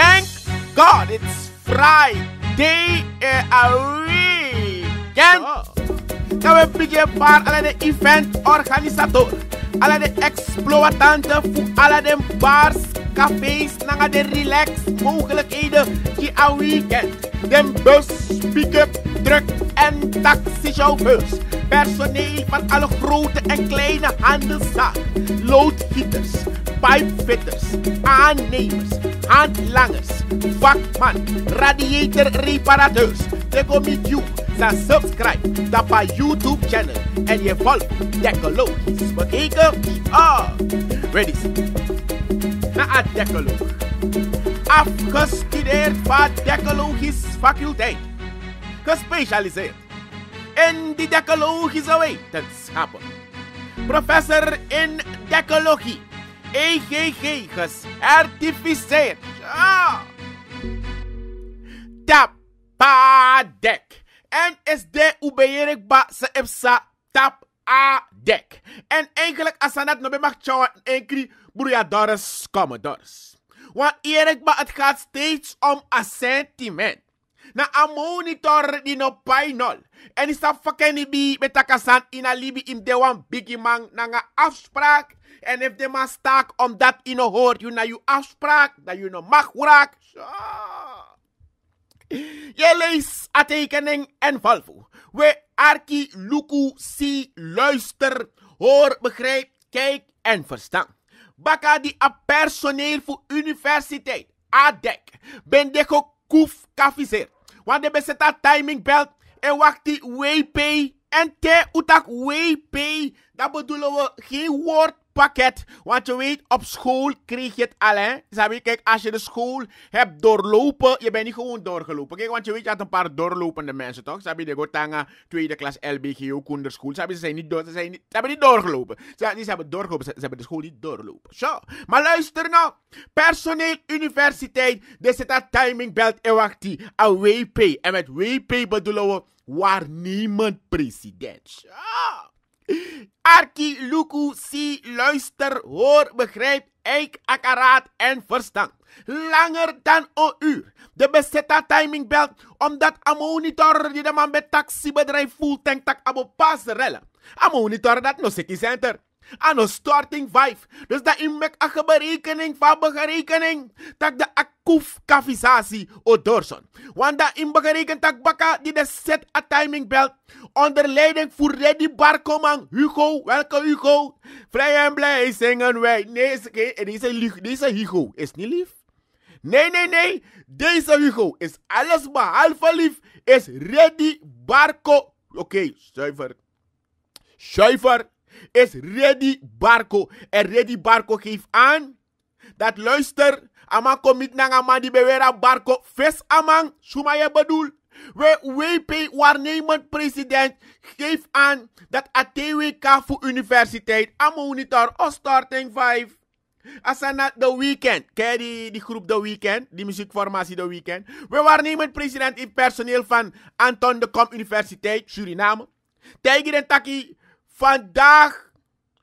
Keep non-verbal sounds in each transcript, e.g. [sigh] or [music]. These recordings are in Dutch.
Thank God it's Friday a weekend. Dan we beginnen paar alle de event organisator. Alle de exploitanten voor alle de bars, cafés, nanga de relax mogelijkheden die a weekend. De bus, pick-up, truck en taxichauffeurs. Personeel van alle grote en kleine handelszaken. Loodgieters, pipefitters, aannemers, handlangers, vakman, radiatorreparateurs. They go meet you. Sa subscribe op our YouTube channel en je volgt Decalogisch. Bekeken? Ah, ready. Decaloog. Afgestudeerd van Decalogisch faculteit. Gespecialiseerd in die decalogische wetenschappen. Professor in decalogie. EGG gecertificeerd. Ah. Tapadek. En is de ubeyerik se epsa tap a dek. En eigenlijk als dat nog mag chowen, enkele broeiadores commodores. Want Erik ba het gaat steeds om een sentiment. Na a monitor di no painol. En is dat fucking bi betakasan in a libi in de wan biggie man na nga afspraak. En if de man staak omdat je no hoort je na je afspraak, dat je no mag raak. So. Je leest a en valvo. We arki, luku, si, luister, hoor, begrijp, kijk en verstaan. Baka die a personeel voor universiteit. ADEC. Ben de koef kafiseer. Want de bezet timing belt. En wacht die WP. En te utak WP. Dat bedoelen we geen woord pakket. Want je weet, op school kreeg je het al. Hè? Sabi, kijk, als je de school hebt doorlopen, je bent niet gewoon doorgelopen. Kijk, want je weet, je had een paar doorlopende mensen, toch? Sabi, de Gotanga, tweede klas LBGO, Koenderschool. Sabi, ze zijn niet door, ze zijn niet, ze hebben niet doorgelopen. Ze, niet, ze hebben doorgelopen, ze, hebben de school niet doorlopen. Zo. Maar luister nou. Personeel universiteit, dit zit dat timing belt en wacht WP. En met WP bedoelen we waarnemend president. Zo. Arki, Luku, si, luister, hoor, begrijp, eik, akkaraat en verstand. Langer dan een uur. De bezetta timing belt, omdat een monitor die de man bij taxibedrijf voelt, denkt dat abo passerellen. Een monitor dat no center. Aan een starting 5. Dus dat in mek een berekening van berekening. Dat de akuf kavisatie o dorson. Want dat in berekend tak baka die de set a timing belt. Onder leiding voor Reddy Barkomang. Hugo, welke Hugo? Vrij en blij zingen wij. Nee, deze, deze Hugo is niet lief. Nee, nee, nee. Deze Hugo is alles behalve lief. Is Reddy Barco. Oké, okay. Zuiver is Ready Barco. En Ready Barco geeft aan dat luister, amang komit nang ama di bewera Barco ves amang, suma je bedoel. We WP waarnemend president geeft aan dat ATWK voor universiteit a monitor of starting 5. Asana The Weekend. Ken die, die groep The Weekend? Die muziekformatie The Weekend. We waarnemend president in personeel van Anton de Kom Universiteit Suriname. Tegen de taki Vandaag,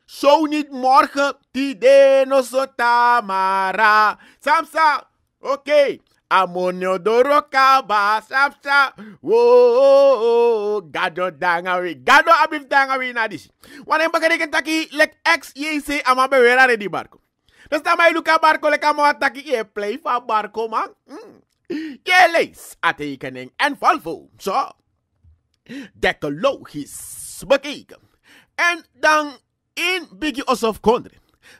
zo niet morgen, die no tamara. Samsa, oké. Okay. Amonio dorokaba, samsa, wo, gado dangawi, gado abif dangawi na disi. Wanneer begrijp taki, lek ex JC ama bewera ready barco. Dus dan mij luka barco lek ama taki, je play van barco man. Mm. Je lees a tekening en valvo, zo. Decologisch bekeken. En dan in Biggie Osof.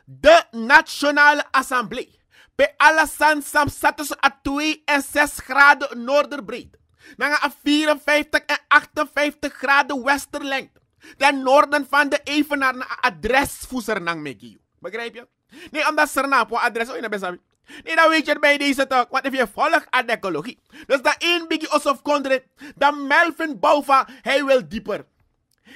De Nationale Assemblée. Bij Alassane Sam status a 2 en 6 graden noorderbreedte. Dan a 54 en 58 graden westerlengte. Ten noorden van de Evenaar naar adresvoezer nang Megio. Begrijp je? Nee, omdat voor adres. Oh, je best Nee, dan weet je bij deze talk. Want if je volgt aan de ecologie. Dus dat één Biggie Osof Kondre. Melvin Bouva, hij wil dieper.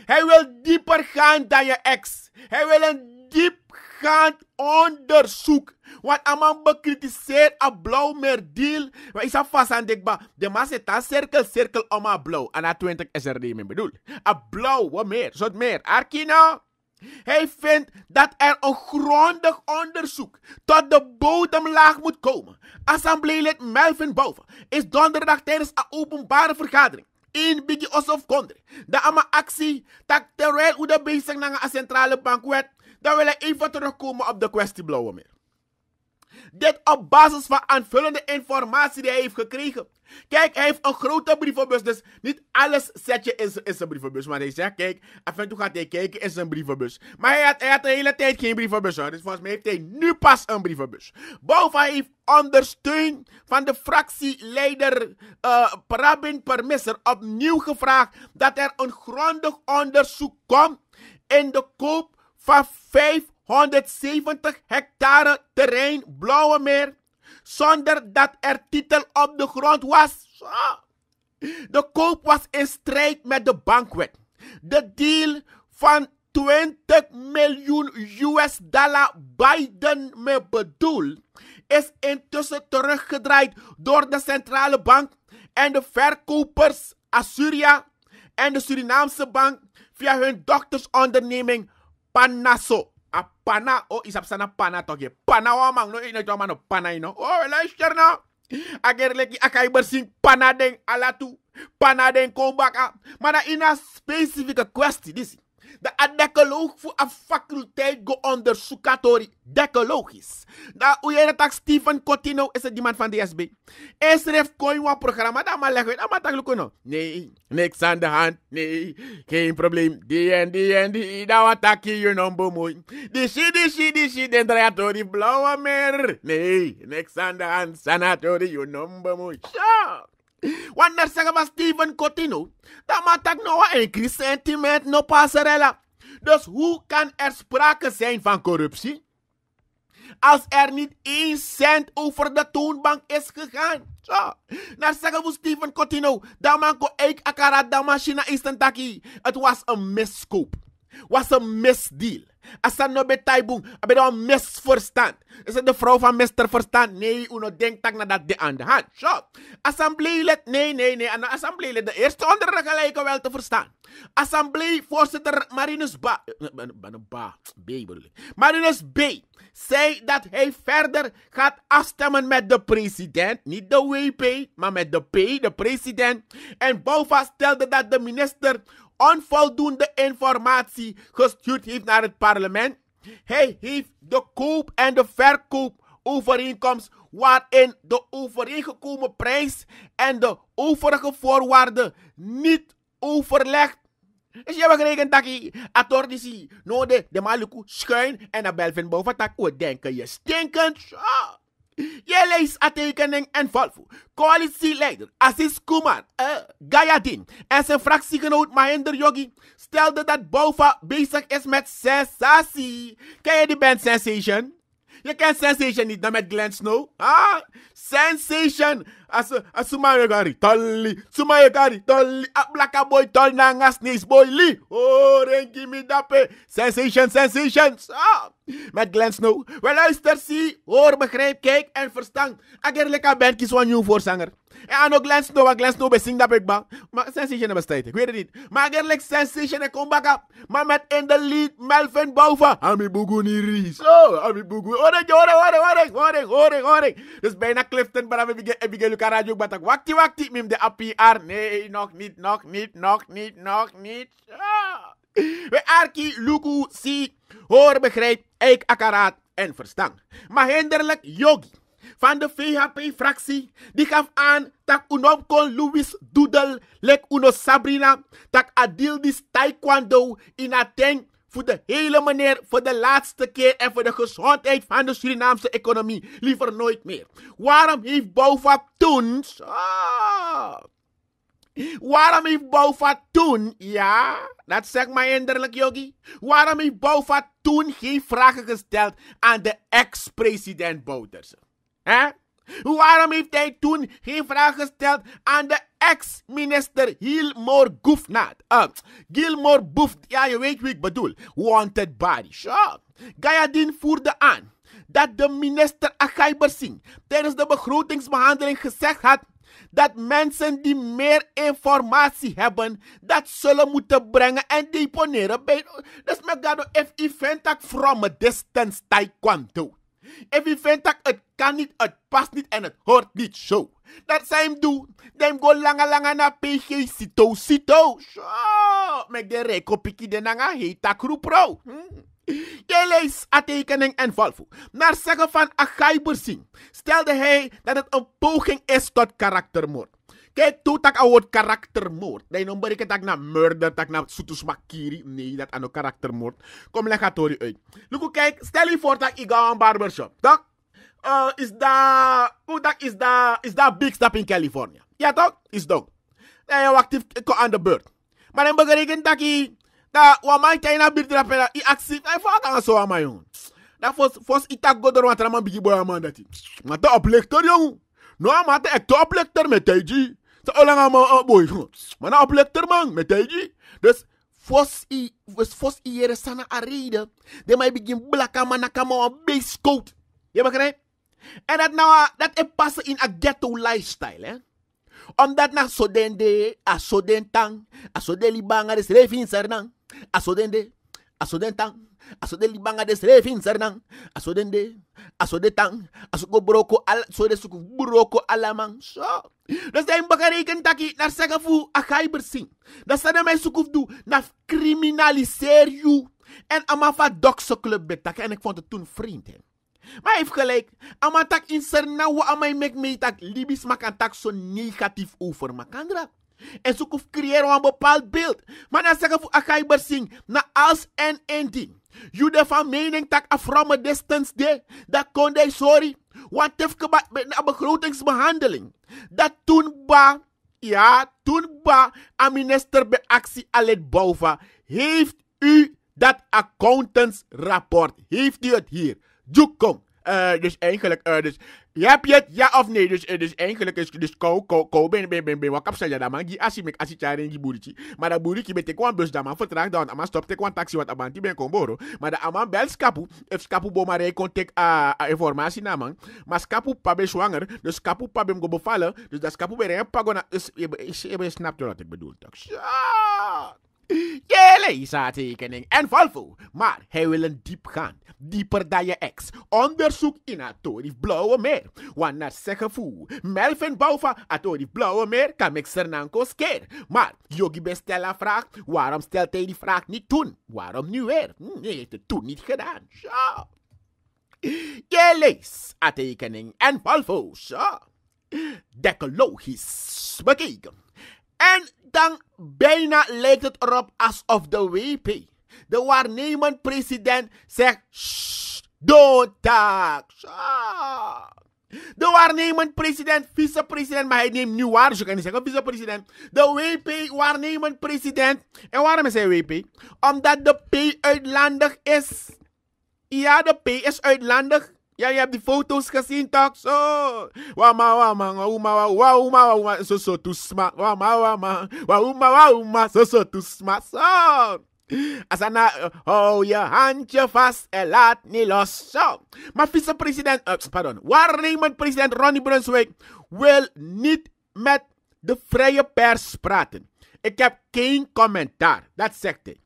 Hij wil dieper gaan dan je ex. Hij wil een diepgaand onderzoek. Want een man bekritiseert een blauw meer deal. Maar is vast aan dekba. De man zit een cirkel, cirkel om een blauw. En na 20 is er niet meer bedoel. Een blauw, wat meer? Zot meer. Arkino. Hij vindt dat er een grondig onderzoek tot de bodemlaag moet komen. Assembleelid Melvin Boven is donderdag tijdens een openbare vergadering in Biggie Osof Kondre. De ama actie dat terwijl we de bezig naar een centrale bankwet, dan wil ik even terugkomen op de kwestie blauwe meer. Dit op basis van aanvullende informatie die hij heeft gekregen. Kijk, hij heeft een grote brievenbus, dus niet alles zet je in, in zijn brievenbus. Maar hij zegt, kijk, af en toe gaat hij kijken in zijn brievenbus. Maar hij had, hij had de hele tijd geen brievenbus, hoor. dus volgens mij heeft hij nu pas een brievenbus. Boven heeft ondersteun van de fractieleider uh, Prabin Permisser opnieuw gevraagd dat er een grondig onderzoek komt in de koop van 570 hectare terrein Blauwe Meer zonder dat er titel op de grond was. De koop was in strijd met de bankwet. De deal van 20 miljoen US dollar Biden me bedoel is intussen teruggedraaid door de centrale bank en de verkopers Assyria en de Surinaamse bank via hun dochtersonderneming Panaso. Pana, oh, isap sana pana toge. Pana wa mang no ina joma no pana ino. Oh, luister nou. Ager leki akai bersing pana den alatu. Pana den kombaka. Dat ina specifieke kwestie, disi. Adecoloog voor een faculteit go onderzoekatori decologisch. Da uyere tak Stephen Cotino is het iemand van de SB. Schreef koin wa programma, dat maar leggen, dat maar tak lukono. Nee, niks aan de hand, nee, geen probleem. Die en die en die, dat wat tak je nummer mooi. Die shit, die shit, die shit, den draai blauwe meer. Nee, niks aan de hand, sanatori, je nummer mooi. Sure. Wanneer zeggen Steven Cotino, dan maakt dat nou een sentiment no passerella. Dus hoe kan er sprake zijn van corruptie? Als er niet één cent over de toonbank is gegaan. Zo. Dan zeggen we Steven Cotino, dan manko eik akara da machine is Het was een miskoop. Was een misdeal. Asan no betaibung, abe een misverstand. Is het de vrouw van Mr. Verstand? Nee, uno denkt tak na dat de aan de hand. Zo. Assembleelid, nee, nee, nee. En assembleelid, de eerste onder de gelijke wel te verstaan. Assembleevoorzitter Marinus Ba, ba, B bedoel ik. Marinus B zei dat hij verder gaat afstemmen met de president. Niet de WP, maar met de P, de president. En Bouva stelde dat de minister onvoldoende informatie gestuurd heeft naar het parlement. Hij heeft de koop en de verkoop overeenkomst waarin de overeengekomen prijs en de overige voorwaarden niet overlegd. Is je begrepen dat je atordisi no de de maluku schuin en de belvin boven tak denken je stinkend. Je leest aantekening en volvo. Coalitieleider Aziz Kumar uh, Gayadin en zijn fractiegenoot Mahinder Yogi stelden dat Bouva bezig is met sensatie. Ken je die band Sensation? Je kent Sensation niet, dan met Glenn Snow. Ah, Sensation. As as sumaye gari tolli, sumaye gari tolli. A blaka boy tol na ngas nis boy li. Oh, renki mi dape. Sensation, sensation. Ah, met Glenn Snow. Wel luister, zie, hoor, begrijp, kijk en verstand. Agerlijk a band kies van nieuw voorzanger. En ook Glenn Snow, Glenn Snow besing dat ik ba. Maar Sensation bestaat, ik weet het niet. Maar agerlijk Sensation en kom back up. Maar met in de lead Melvin Bouva. Ami Bugu ni ri. Zo, Ami Bugu. Hoor ik, hoor ik, hoor ik, hoor ik, hoor ik, hoor ik. Dus bijna Clifton, maar we beginnen Luka Radio Batak. Wakti, wakti, mim de APR. Nee, nog niet, nog niet, nog niet, nog niet. Ah. We arki, luku, si, hoor, begrijp, eik, akkaraat en verstand. Maar hinderlijk yogi van de VHP-fractie, die gaf aan dat kon Louis Doedel, lek uno Sabrina, dat adil dis taekwondo in ateng voor de hele meneer, voor de laatste keer en voor de gezondheid van de Surinaamse economie. Liever nooit meer. Waarom heeft Bouva toen... waarom heeft Bouva toen... Ja, dat zegt mij inderlijk, Yogi. Waarom heeft Bouva toen geen vragen gesteld aan de ex-president Bouterse? Hè? Waarom heeft hij toen geen vraag gesteld aan de ex-minister Gilmore Goefnaat? Uh, Gilmore Boef, ja je weet wie ik bedoel. Wanted body. Sure. Gayadin voerde aan dat de minister Agai Bersing tijdens de begrotingsbehandeling gezegd had dat mensen die meer informatie hebben, dat zullen moeten brengen en deponeren bij. Dus me gado if event tak from a distance taekwondo. If event tak het kan niet, het past niet en het hoort niet zo. Dat zijn doen. Dem go langa langa na PG sito sito. Zo. Met de reko de nanga heet pro. Hmm. Je leest a tekening en valvo. Naar zeggen van Agaibersing stelde hij dat het een poging is tot karaktermoord. Kijk, toe tak woord karaktermoord. Nee, dan ik tak na murder, tak na sutus makiri. Nee, dat aan karaktermoord. Kom, leg het uit. Look, kijk, stel je voor dat ik ga een barbershop. Tak? Uh, is dat, hoe dat is dat, is dat big step in California? Ja toch? Is dat. Nee, wacht even, aan de beurt. Maar dan ik dat ik da wa mai tai na bir tra pela i aksi ai fa ka so ama yon da fos fos ita godor wa trama bigi boy ama dati ma ta oplector yon no ma ta ek to oplector met teji sa ola nga ma boy ma na oplector man met teji dus fos i fos i yere sana aride de mai begin blaka man na kama wa base coat. Je begrijpt en dat nou dat e passen in a ghetto lifestyle hè omdat na so den de a so den tang a so de libanga de srefin sernang asodende asoden tang asode libanga des refin sernang asodende asode tang asuko broko al sode suku broko alamang so dat zijn bakareken taki naar zeggen fu akai bersing dat zijn mij sukuf du na criminaliseer you en amafa dokse club betak en ik vond het toen vriend hè maar heeft gelijk. Amatak in Sernawa amai mek me tak libis makan tak zo negatief over makandra. En of creëren een bepaald beeld. Maar dan zeggen we Akai Bersing, na als en indien. Jude van mening dat a from a distance de, dat kon hij sorry. Want heeft met een begrotingsbehandeling. Dat toen ba, ja, toen ba, a minister bij actie Alet Bouva, heeft u dat accountantsrapport, heeft u het hier. Juk kom. Uh, dus eigenlijk, uh, dus je je het ja of nee. Dus, uh, dus eigenlijk is dus ko ko ko ben ben ben ben wat kapsel ja man. Die asi mek asi chare ngi burichi. Maar dat burichi met tekwan bus da man vertraag dan. Stop taxi wat abanti ben komboro. Maar de aman bel skapu. If skapu bo maar kon tek a uh, informatie na man. Maar skapu pa be zwanger. Dus skapu pa be go bevallen. Dus dat skapu be re pagona. Is je je snapt wat ik bedoel toch. Ja. Je leesaantekening en valvo. Maar hij wil een diep gaan. Dieper dan je ex. Onderzoek in Atorief Blauwe Meer. Want naar zeggen voel. Melvin Bouva, Atorief Blauwe Meer, kan mixer Nanko skeer. Maar Yogi bestella vraag. Waarom stelt hij die vraag niet toen? Waarom nu weer? Hm, hij heeft het toen niet gedaan. Ja. Je lees aantekening en valvo. Ja. Decologisch bekeken. En dan bijna lijkt het erop alsof de WP, de waarnemend president, zegt: Shh, don't talk. De waarnemend president, vicepresident, maar hij neemt nu waar, je kan niet zeggen vicepresident. De WP, waarnemend president. En waarom is hij WP? Omdat de P uitlandig is. Ja, de P is uitlandig. Ja, je hebt die foto's gezien toch? Zo. Wama wama wama wama wama zo zo tusma. Wama wama wama wama zo zo tusma. Zo. Asana, hou je handje vast en laat niet los. Zo. Maar vicepresident, uh, pardon, waarnemend president Ronnie Brunswijk wil niet met de vrije pers praten. Ik heb geen commentaar, dat zegt hij.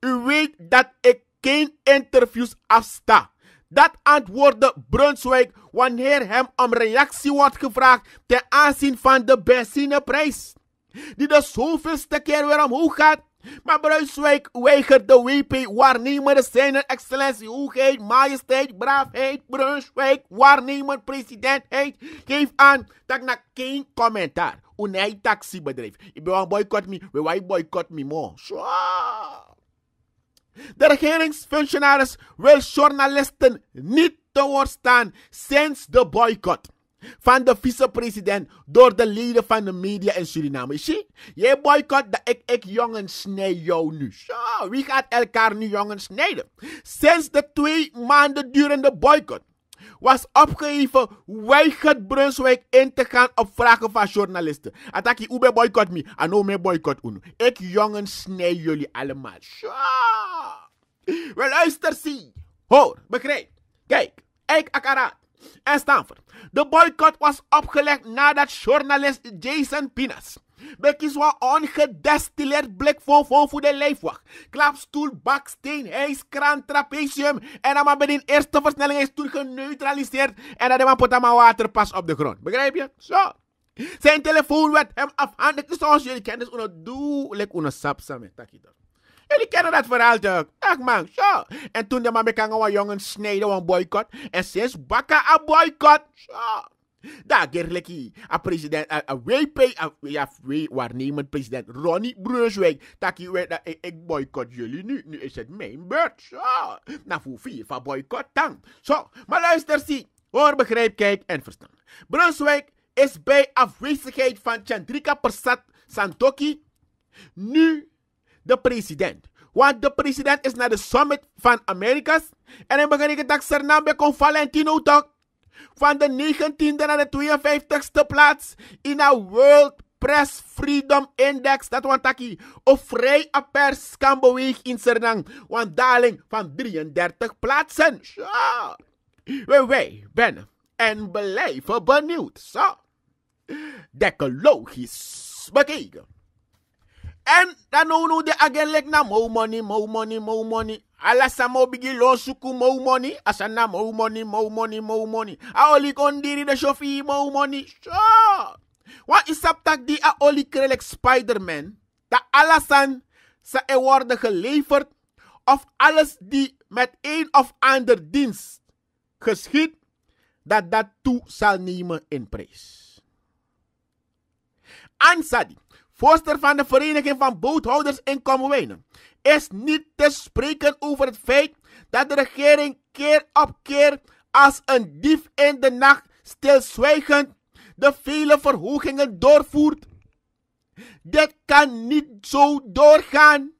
U weet dat ik geen interviews afsta. Dat antwoordde Brunswijk wanneer hem om reactie wordt gevraagd ten aanzien van de benzineprijs. Die de zoveelste keer weer omhoog gaat. Maar Brunswijk weigert de WP waarnemer zijn excellentie, hoogheid, majesteit, braafheid, Brunswijk, waarnemer, presidentheid. Geef aan dat na geen commentaar. Unai taxibedrijf. Ik ben een boycott me, we boycott me more. De regeringsfunctionaris wil journalisten niet te woord staan sinds de boycott van de vicepresident door de leden van de media in Suriname. Zie, jij boycott dat ik, ik jongen snij jou nu. Zo, wie gaat elkaar nu jongen snijden? Sinds de twee maanden durende boycott was opgeheven, weigert Brunswijk in te gaan op vragen van journalisten. Ataki, ube boycott me, ano me boycott uno. Ik jongen snij jullie allemaal. Wel luister, zie. Hoor, begrijp. Kijk, ik akaraat. En Stanford. De boycott was opgelegd nadat journalist Jason Pinas Bekkies was ongedestilleerd blik van voor de lijfwacht. Klapstoel, baksteen, hijskraan, trapecium. En dan maar bij de eerste versnelling is toen geneutraliseerd. En dan man maar waterpas op de grond. Begrijp je? Zo. Zijn telefoon werd hem afhandig. Dus jullie kennen, dus doe, een sapsa met takkie Jullie kennen dat verhaal toch? Ach man, zo. En toen de man bekang een jongen snijden een boycott. En sinds bakka een boycott. Zo. Daar gerleki a president a, WP a ja waarnemend president Ronnie Brunswijk taki weet dat ik, boycott jullie nu nu is het mijn beurt zo na voor vier van boycott dan zo maar luister zie hoor begrijp kijk en verstaan Brunswijk is bij afwezigheid van Chandrika Persat Santoki nu de president want de president is naar de summit van Amerika's en hij begint dat naam bij Valentino toch van de 19e naar de 52e plaats in de World Press Freedom Index. Dat want taki of vrij pers kan bewegen in Sernang. Want daling van 33 plaatsen. Ja. Wij, wij ben en blijven benieuwd. Zo. Decologisch bekeken. En dan nou de agent na mo money, mo money, mo money. Ala sa mo bigi suku mo money. Asa na mo money, mo money, mo money. A oli kondiri de shofi mo money. Sure. Wat is tak die a oli krelek Spider-Man? Da alasan sa e worden geleverd. Of alles die met een of ander dienst geschiet. Dat dat toe zal nemen in prijs. Ansadi voorzitter van de Vereniging van Boothouders in Komwijnen, is niet te spreken over het feit dat de regering keer op keer als een dief in de nacht stilzwijgend de vele verhogingen doorvoert. Dit kan niet zo doorgaan,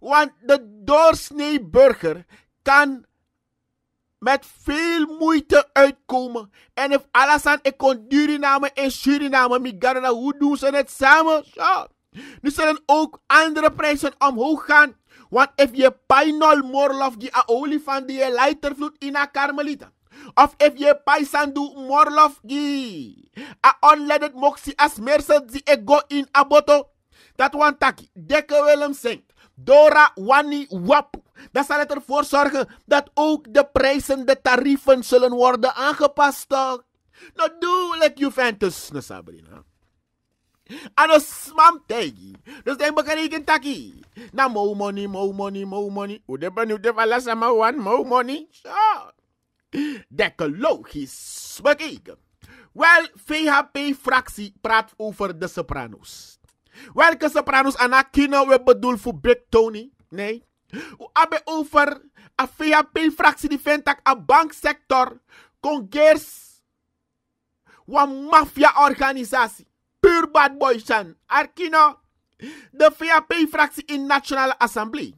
want de doorsnee burger kan met veel moeite uitkomen. En if Alasan ik kon Suriname en Suriname, Migarana, hoe doen ze het samen? Ja. Nu zullen ook andere prijzen omhoog gaan. Want if je painol morlof die a olifant die je leitervloed in a karmelita. Of if je paisandu morlof die a unleaded moxie as mersel die ik go in a boto. Dat want taki, Dekke Willem zingt. Dora Wani Wapu. Dan zal het ervoor zorgen dat ook de prijzen, de tarieven zullen worden aangepast. Nou, doe like Juventus, na Sabrina. Ano smam tegi. Dus denk ik taki. Na mo money, mo money, mo money. Ude benieuwd de vala sama one mo money. Zo. Decologisch bekeken. Wel, VHP-fractie praat over de Sopranos. Welke Sopranos anakino we bedoel voor Big Tony? Nee. We hebben over een VHP-fractie die vindt dat een banksector congers een maffia-organisatie. Puur bad boys zijn. Arkino. De VHP-fractie in Nationale Assemblée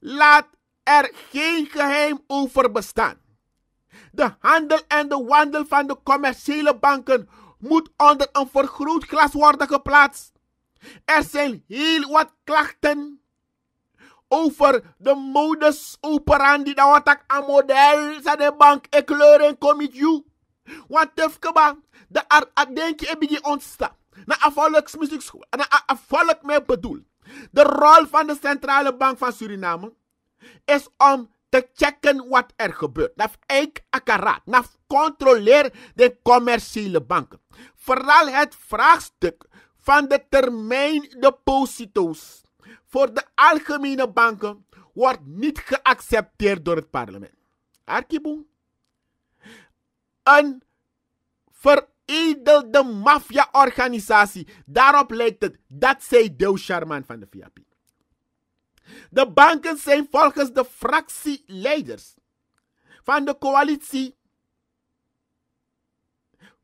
laat er geen geheim over bestaan. De handel en de wandel van de commerciële banken moet onder een vergrootglas worden geplaatst. Er zijn heel wat klachten over de modus operandi dat wat ik aan model sa de bank e kleur en comité. Want tefkeba, de denk je begin ontstaan. Na afvallijks muziekschool. Na afvallijk mee bedoel. De rol van de Centrale Bank van Suriname is om te checken wat er gebeurt. Dat ik akkarat. Dat controleer de commerciële banken. Vooral het vraagstuk van de termijn deposito's voor de algemene banken wordt niet geaccepteerd door het parlement. Arkiboom. Een veredelde maffia-organisatie. Daarop lijkt het. Dat zei Deo Sharman van de VAP. De banken zijn volgens de fractieleiders van de coalitie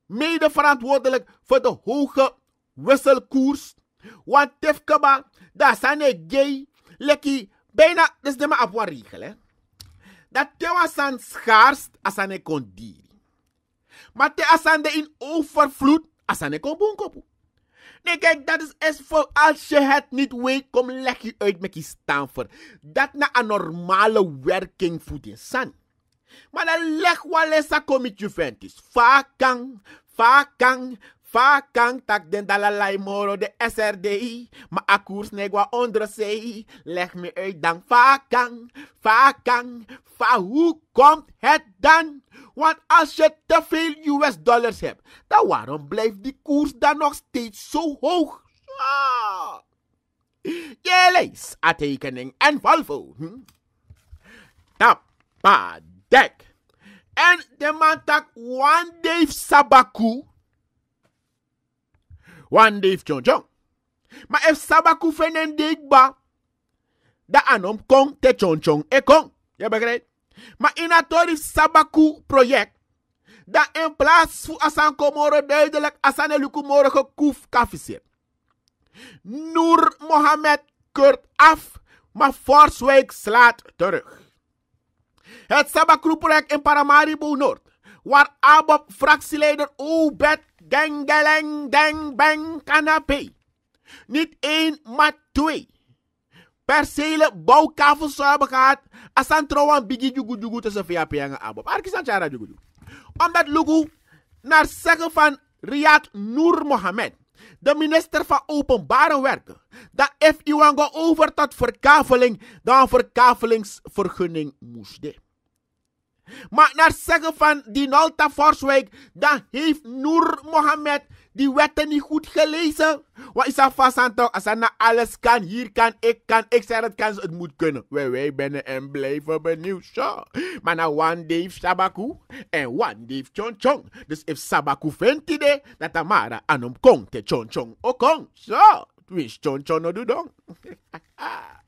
mede verantwoordelijk voor de hoge wisselkoers. Want tefkaba, daar zijn gay, leki, bijna, dat is de maar op regel, hè. Dat te was aan schaarst als aan kondiri. Maar te asan de in overvloed als aan kon bonkopu. Nee, kijk, dat is voor als je het niet weet, kom leg je uit met je stamfer. Dat na een normale werking voor de san. Maar dan leg wel eens een komitje ventis. Fakang, fakang, fakang tak den dalalai moro de SRDI. Maar akoers negwa onder zee. Leg me uit dan fakang, fakang, fa hoe komt het dan? Want als je te veel US dollars hebt, dan waarom blijft die koers dan nog steeds zo hoog? Ah. Je leest a tekening en Volvo. Hm? Tappa dek. En de man tak one Dave Sabaku. Dave John John. Maar if Sabaku fenen ba, da anom kong te chon chong e kong. Je begrijpt? Maar in het Sabaku project, dat in plaats voor asan komoro duidelijk asan eluku moro gekoef kafiseer. Noor Mohammed keurt af, maar Forswijk slaat terug. Het Sabakru-project in Paramaribo Noord, waar ABOP fractieleider Obed Gengeleng Deng Beng Kanapé niet één, maar twee percelen bouwkavels hebben gehad, asan trouwan bigi jugu jugu tussen VAP en ABOP. Arkisan chara jugu jugu. Omdat Lugu naar zeggen van Riyad Noor Mohammed de minister van Openbare Werken, dat if iemand over tot verkaveling, dan verkavelingsvergunning moest. De. Maar naar zeggen van die Nalta Forswijk, dan heeft Noor Mohammed die wetten niet goed gelezen. Wat is dat vast aan toch? Als hij naar alles kan, hier kan, ik kan, ik zeg het kan, het moet kunnen. Wij, wij binnen en blijven benieuwd. Zo. Maar nou, one Dave Sabaku en one Dave Chon Chong. Dus if Sabaku vindt idee, dat Tamara aan hem komt, te Chon Chong ook. Zo. Wist Chon Chong no doe dong.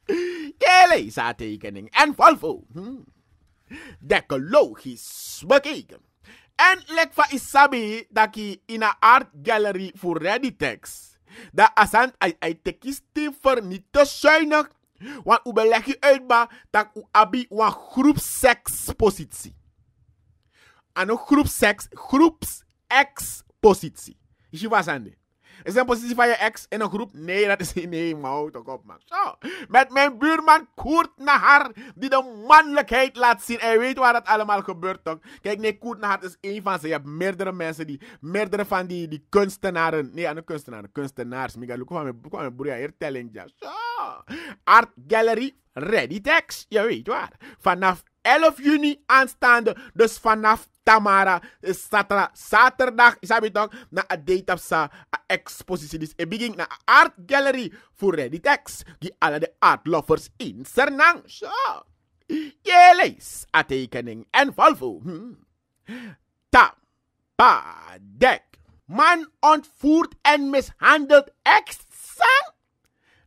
[laughs] Kele tekening en Volvo. Hm. Decologisch bekeken. En lek van isabi dat ki in een art gallery voor ready text. Dat asant ay ay tekistie voor niet te zuinig. Want u beleg je uitba dat u abi een groepsexpositie. Aan een groepseks, groepsexpositie. Is je wat aan is een positie van je ex in een groep? Nee, dat is nee, man. Toch op, man. Zo. Met mijn buurman Koert Nahar, die de mannelijkheid laat zien. En weet waar dat allemaal gebeurt, toch? Kijk, nee, Koert Nahar is één van ze. Je hebt meerdere mensen die, meerdere van die, die kunstenaren. Nee, aan de kunstenaren, kunstenaars. Mika, look van mijn broer hier zo. Art Gallery, Ready Text. Je weet waar. Vanaf 11 juni aanstaande. Dus vanaf Tamara Satra, zaterdag. Isabi toch? Na a date of sa expositie. Dus ik begin naar art gallery voor Ready Text. Alle de art lovers in Sernang. Zo. Je lees a tekening en Volvo. Hm. Ta. Pa. Dek. Man ontvoert en mishandelt ex-sang.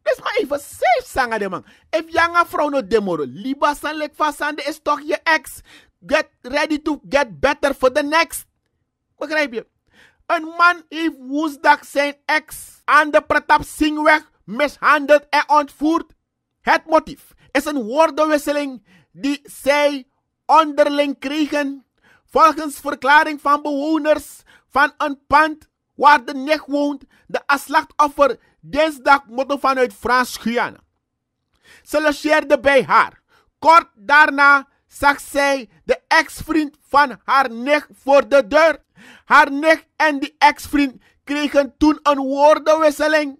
Dus maar even safe zangen de man. If jonge vrouw no demoro, liba san lek vasande is toch je ex. Get ready to get better for the next. Begrijp je? Een man heeft woensdag zijn ex aan de Pratap Singweg mishandeld en ontvoerd. Het motief is een woordenwisseling die zij onderling kregen. Volgens verklaring van bewoners van een pand waar de nek woont, de slachtoffer dinsdag moeten vanuit Frans-Guyana. Ze logeerde bij haar. Kort daarna zag zij de ex-vriend van haar nicht voor de deur. Haar nicht en die ex-vriend kregen toen een woordenwisseling.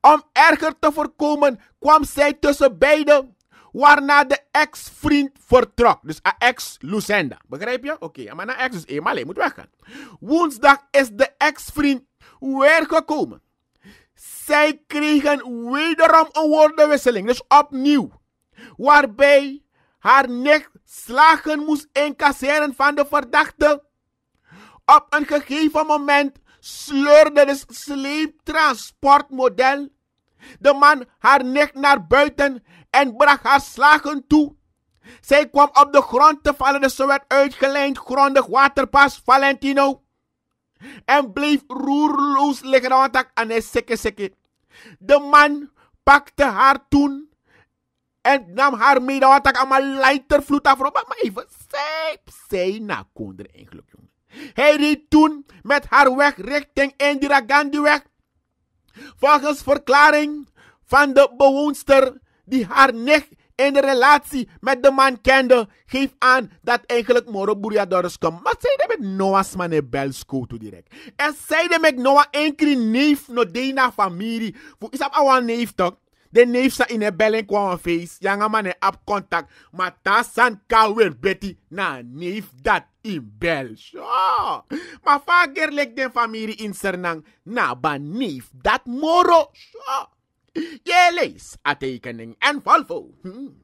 Om erger te voorkomen kwam zij tussen beiden, waarna de ex-vriend vertrok. Dus haar ex Lucenda. Begrijp je? Oké, maar haar ex is eenmaal, hij moet weggaan. Woensdag is de ex-vriend weer gekomen. Zij kregen wederom een woordenwisseling, dus opnieuw. Waarbij haar nicht slagen moest incasseren van de verdachte. Op een gegeven moment sleurde de sleeptransportmodel de man haar nicht naar buiten en bracht haar slagen toe. Zij kwam op de grond te vallen, dus ze werd uitgelijnd grondig waterpas Valentino. En bleef roerloos liggen, want aan een sikke De man pakte haar toen en nam haar mee, want hij allemaal leitervloed af. Maar even, zij, zij na kon er eigenlijk, jongen. Hij reed toen met haar weg richting Indira Gandhi weg. Volgens verklaring van de bewoonster die haar nicht in de relatie met de man kende, geef aan dat eigenlijk Moro Boeriadores komt. Maar de met Noah's man in Belsko toe direct. En de met Noah enkele neef no de familie. Voor is dat een neef toch? De neef sa in een bellen kwam face. Janga man op contact. Maar tasan kawel betty na neef dat in bel. So. Maar vaker lek de familie in Sernang na ba neef dat moro. So. Je lees a tekening en valvo. Hmm.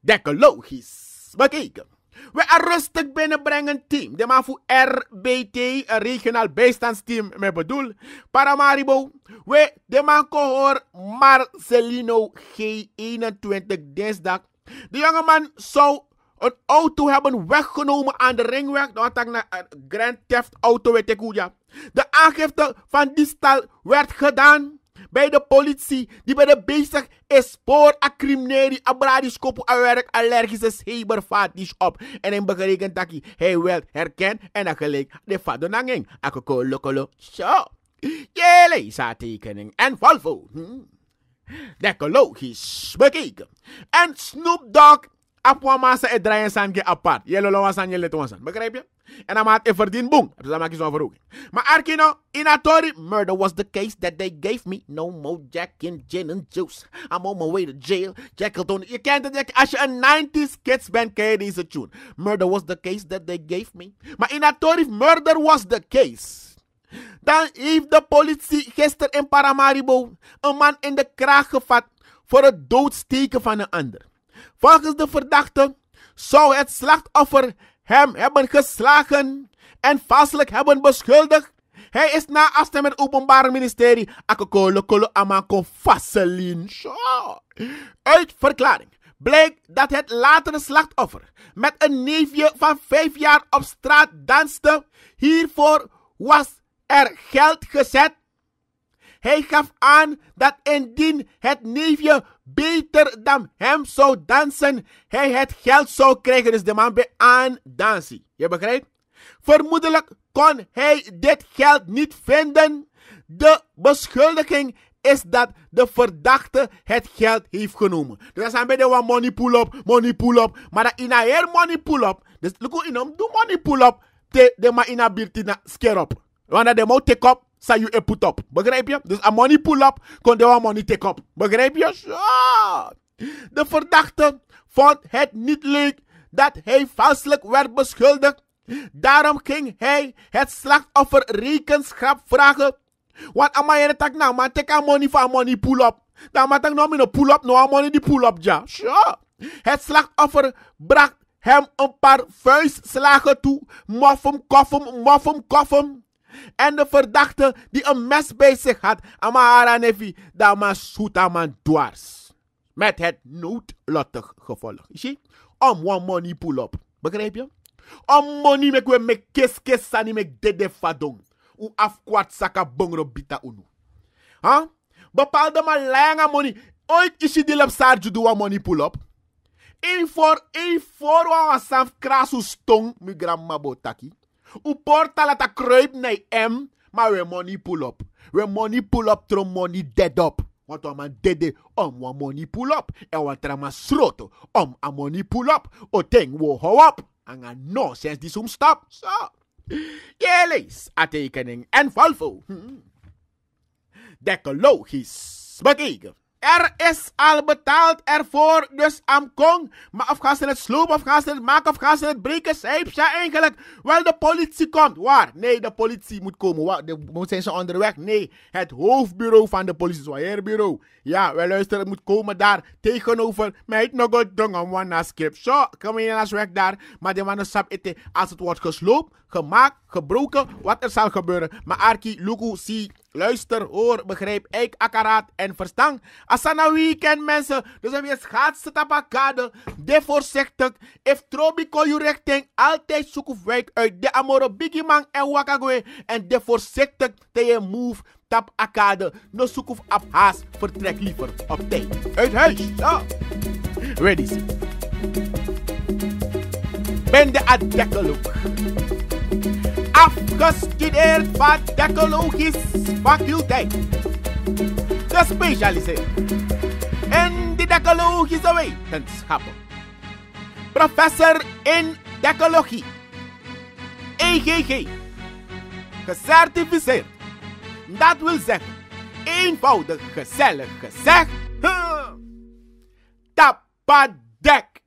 Decologisch bekeken. We een rustig binnenbrengen team. De man voor RBT, regionaal bijstandsteam, met bedoel. Paramaribo. We de man cohor Marcelino G21 dinsdag. De jonge man zou een auto hebben weggenomen aan de ringweg. Dat was naar een Grand Theft auto, weet ik hoe ja. De aangifte van die stal werd gedaan bij de politie die bij de bezig is spoor a crimineri abradis kopu a werk allergische is op. En in begerekend dat hij wel herken en dan gelijk de vader nanging. Akoko lokolo. Zo. Jelle is tekening en Volvo. Hm. Ecologisch bekeken. En Snoop Dogg apwa masa e draaien san ke apart. Jelle lo wasan jelle to wasan. Begrijp je? En dan maakt verdien boom. Dus dan maak je zo'n verhooging. Maar Arkino, Inatori, murder was the case that they gave me. No more Jack and gin and juice. I'm on my way to jail. Jackleton. Je kent het, als je een 90s kids bent, ken je deze tune. Murder was the case that they gave me. Maar Inatori, murder was the case. Dan heeft de politie gisteren in Paramaribo een man in de kraag gevat voor het doodsteken van een ander. Volgens de verdachte zou het slachtoffer hem hebben geslagen en vastelijk hebben beschuldigd. Hij is na afstem met het openbaar ministerie amako vaseline. Uit verklaring blijkt dat het latere slachtoffer met een neefje van vijf jaar op straat danste. Hiervoor was er geld gezet. Hij gaf aan dat indien het neefje beter dan hem zou dansen, hij het geld zou krijgen. Dus de man bij aan dansen. Je begrijpt? Vermoedelijk kon hij dit geld niet vinden. De beschuldiging is dat de verdachte het geld heeft genomen. Dus dat zijn bij de money pull up, money pull up. Maar dat in een money pull up. Dus look in hem, doe money pull up. Te de ma in birtina scare up. Wanneer de moet take up, zou je put up. Begrijp je? Dus een money pull up kon de money take up. Begrijp je? Zo. De verdachte vond het niet leuk dat hij valselijk werd beschuldigd. Daarom ging hij het slachtoffer rekenschap vragen. Want ama je tak nou, maar take a money voor money pull up. Dan maar tak nou een pull up, nou money die pull up ja. Zo. Het slachtoffer bracht hem een paar vuistslagen toe. Moffem, koffem, moffem, koffem. En de verdachte die een mes bij zich had, Amara Nevi, dama man dwars. Met het noodlottig gevolg. Zie? Om one money pull up. Begrijp je? Om money mek we mek kes kes sani mek dede fadong. U afkwart saka bongro bita unu. Huh? Bepaalde maar lange money. Ooit is je die op sarju doe money pull up. Een voor, een voor wa saf krasu stong mi grandma botaki. U porta lata kruip na M, maar we money pull up. We money pull up tro money dead up. Want we man dede om we money pull up. En we trama sroto om a money pull up. O ting wo hou up. En a nonsense die som stop. So. Je lees a tekening en valvo. Hmm. Decologisch bekeken. Er is al betaald ervoor, dus Amkong. Maar of gaan ze het slopen, of gaan ze het maken, of gaan ze het breken? Zijp ja eigenlijk. Wel, de politie komt. Waar? Nee, de politie moet komen. Waar? De, zijn ze onderweg? Nee, het hoofdbureau van de politie, het bureau. Ja, wel luisteren, het moet komen daar tegenover. Meid nog een dong om one script. Zo, kom je naar weg daar. Maar de mannen sap eten als het wordt gesloopt, gemaakt, gebroken, wat er zal gebeuren. Maar Arki, Luku, zie Luister, hoor, begrijp, ik, akkaraat en verstand. Asana weekend, mensen. Dus heb je schaatsen tabakade. De voorzichtig. If trobiko je richting. Altijd zoeken wijk uit. De amoro biggie man en wakagwe. En de voorzichtig. Te je move. Tap akade. No zoek of op haast. Vertrek liever op tijd. Uit huis. Ready, see. Ben de adekkeloek afgestudeerd van Decologisch faculteit. Gespecialiseerd in de decologische wetenschappen. Professor in decologie. EGG. Gecertificeerd. Dat wil zeggen, eenvoudig gezellig gezegd. Tapadek.